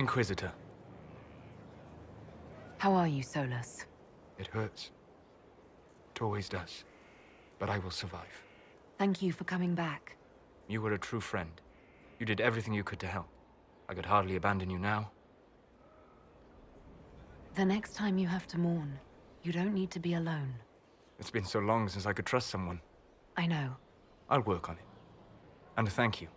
Inquisitor. How are you, Solas? It hurts. It always does. But I will survive. Thank you for coming back. You were a true friend. You did everything you could to help. I could hardly abandon you now. The next time you have to mourn, you don't need to be alone. It's been so long since I could trust someone. I know. I'll work on it. And thank you.